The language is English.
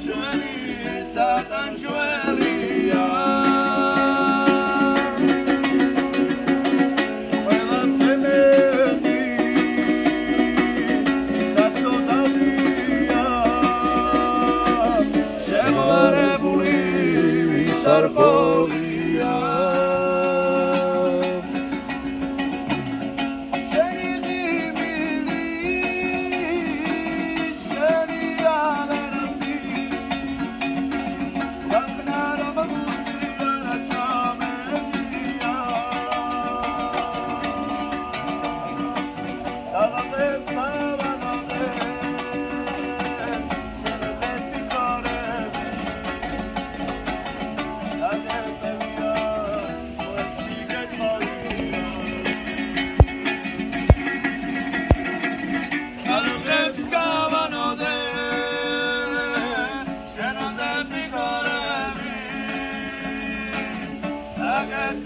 Satan joy, Satan joy.